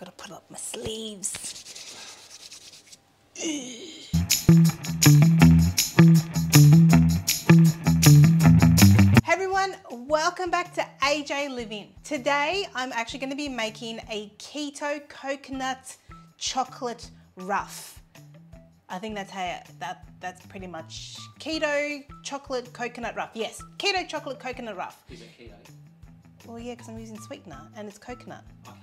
Gotta put up my sleeves. Hey everyone, welcome back to AJ Living. Today I'm actually going to be making a keto coconut chocolate rough. I think that's how that that's pretty much keto chocolate coconut rough. Yes, keto chocolate coconut rough. Is it keto? Well, yeah, because I'm using sweetener and it's coconut. Okay.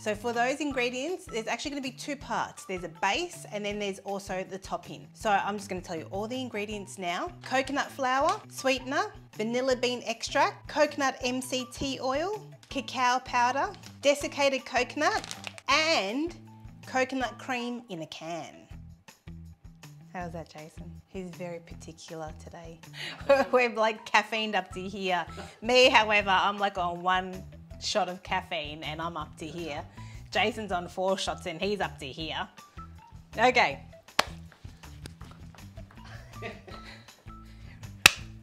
So for those ingredients, there's actually going to be two parts. There's a base and then there's also the topping. So I'm just going to tell you all the ingredients now. Coconut flour, sweetener, vanilla bean extract, coconut MCT oil, cacao powder, desiccated coconut, and coconut cream in a can. How's that, Jason? He's very particular today. We're like caffeined up to here. Me, however, I'm like on one shot of caffeine and I'm up to here. Jason's on four shots and he's up to here. Okay.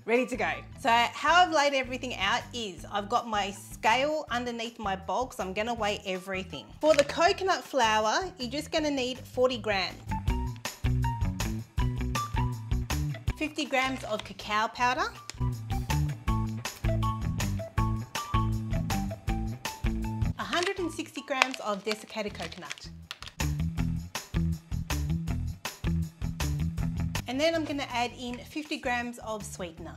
Ready to go. So how I've laid everything out is I've got my scale underneath my bowl so I'm gonna weigh everything. For the coconut flour, you're just gonna need 40 grams. 50 grams of cacao powder. Grams of desiccated coconut. And then I'm gonna add in 50 grams of sweetener.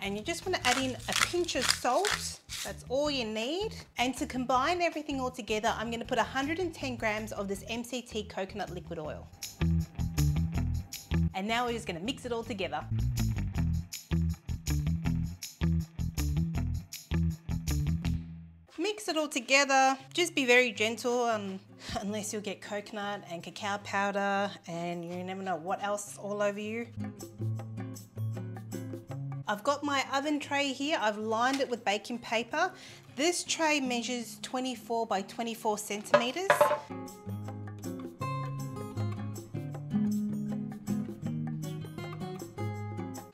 And you just wanna add in a pinch of salt. That's all you need. And to combine everything all together, I'm gonna put 110 grams of this MCT coconut liquid oil. And now we're just gonna mix it all together. Mix it all together. Just be very gentle um, unless you'll get coconut and cacao powder and you never know what else all over you. I've got my oven tray here. I've lined it with baking paper. This tray measures 24 by 24 centimeters.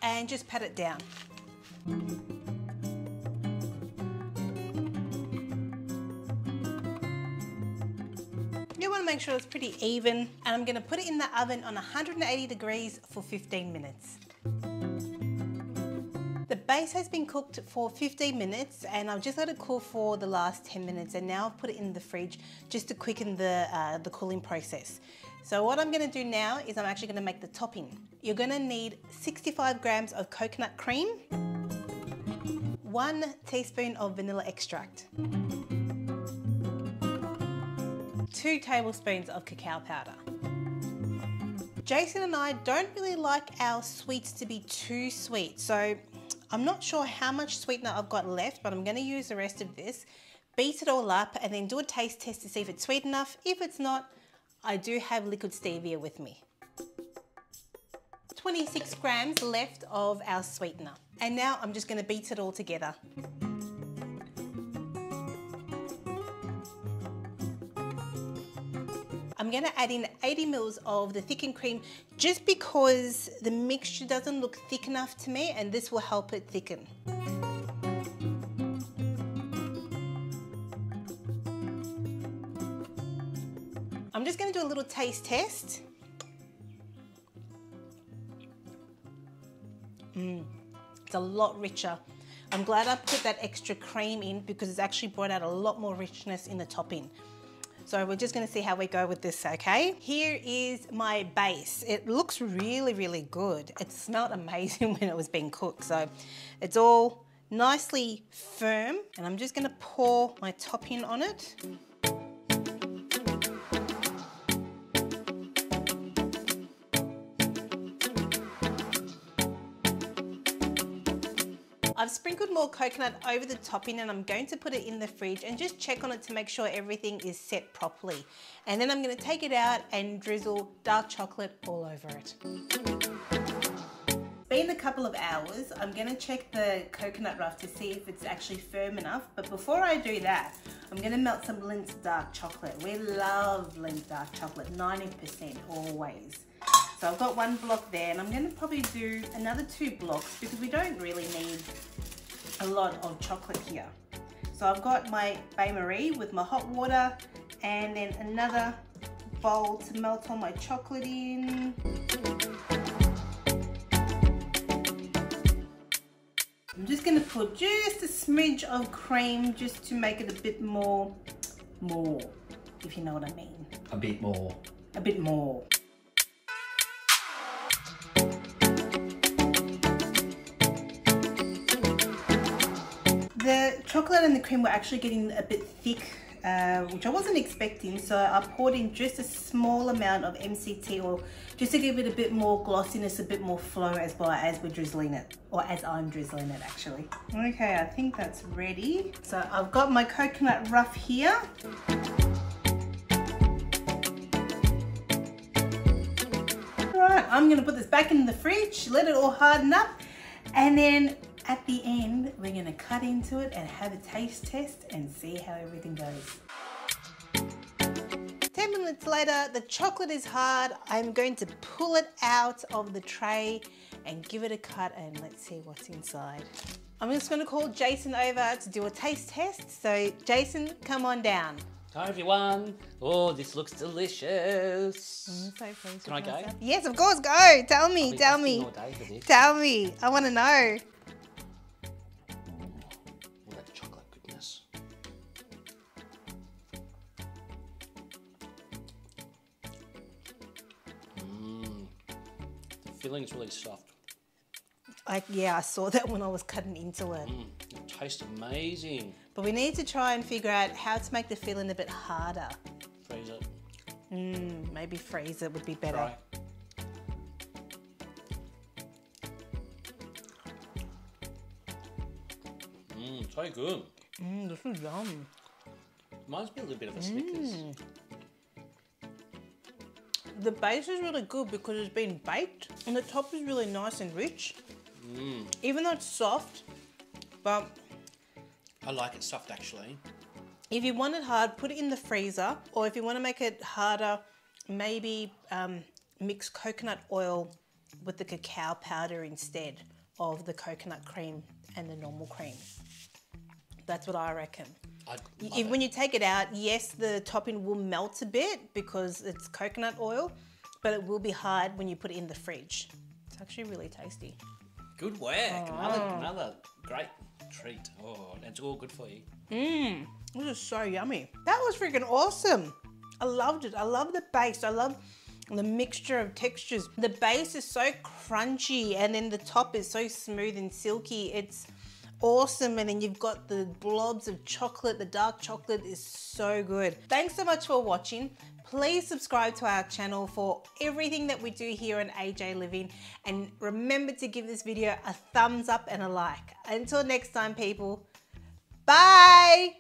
And just pat it down. To make sure it's pretty even and I'm going to put it in the oven on 180 degrees for 15 minutes. The base has been cooked for 15 minutes and I've just let it cool for the last 10 minutes and now I've put it in the fridge just to quicken the, uh, the cooling process. So what I'm going to do now is I'm actually going to make the topping. You're going to need 65 grams of coconut cream, one teaspoon of vanilla extract, two tablespoons of cacao powder. Jason and I don't really like our sweets to be too sweet, so I'm not sure how much sweetener I've got left, but I'm gonna use the rest of this, beat it all up, and then do a taste test to see if it's sweet enough. If it's not, I do have liquid stevia with me. 26 grams left of our sweetener. And now I'm just gonna beat it all together. I'm gonna add in 80 mils of the thickened cream just because the mixture doesn't look thick enough to me and this will help it thicken. I'm just gonna do a little taste test. Mmm, it's a lot richer. I'm glad I put that extra cream in because it's actually brought out a lot more richness in the topping. So we're just gonna see how we go with this, okay? Here is my base. It looks really, really good. It smelled amazing when it was being cooked. So it's all nicely firm and I'm just gonna pour my topping on it. I've sprinkled more coconut over the topping and I'm going to put it in the fridge and just check on it to make sure everything is set properly. And then I'm gonna take it out and drizzle dark chocolate all over it. Been a couple of hours, I'm gonna check the coconut rough to see if it's actually firm enough. But before I do that, I'm gonna melt some Lindt dark chocolate. We love Lindt dark chocolate, 90% always. So I've got one block there and I'm gonna probably do another two blocks because we don't really need a lot of chocolate here. So I've got my bain marie with my hot water and then another bowl to melt all my chocolate in. I'm just gonna put just a smidge of cream just to make it a bit more, more, if you know what I mean. A bit more. A bit more. The chocolate and the cream were actually getting a bit thick, uh, which I wasn't expecting. So I poured in just a small amount of MCT oil just to give it a bit more glossiness, a bit more flow as well as we're drizzling it, or as I'm drizzling it actually. Okay, I think that's ready. So I've got my coconut rough here. Alright, I'm gonna put this back in the fridge, let it all harden up, and then at the end, we're gonna cut into it and have a taste test and see how everything goes. 10 minutes later, the chocolate is hard. I'm going to pull it out of the tray and give it a cut and let's see what's inside. I'm just gonna call Jason over to do a taste test. So Jason, come on down. Hi everyone. Oh, this looks delicious. Mm, so pleased Can I go? myself. Yes, of course, go. Tell me, I've tell asking me. all day for this. Tell me. I wanna know. The filling's really soft. I, yeah, I saw that when I was cutting into it. Mm, it tastes amazing. But we need to try and figure out how to make the filling a bit harder. Freeze it. Mm, maybe freeze it would be better. Try. Mmm, so good. Mm, this is yum. Reminds me a little bit of a Snickers. Mm. The base is really good because it's been baked and the top is really nice and rich. Mm. Even though it's soft, but I like it soft actually. if you want it hard, put it in the freezer. Or if you want to make it harder, maybe um, mix coconut oil with the cacao powder instead of the coconut cream and the normal cream. That's what I reckon. I'd Y- love If, when you take it out, yes, the topping will melt a bit because it's coconut oil, but it will be hard when you put it in the fridge. It's actually really tasty. Good work. Oh, another another great treat. Oh, that's all good for you. Mmm, this is so yummy. That was freaking awesome. I loved it. I love the base. I love the mixture of textures. The base is so crunchy and then the top is so smooth and silky. It's awesome. And then you've got the blobs of chocolate. The dark chocolate is so good. Thanks so much for watching. Please subscribe to our channel for everything that we do here on AJ Living. And remember to give this video a thumbs up and a like. Until next time, people. Bye.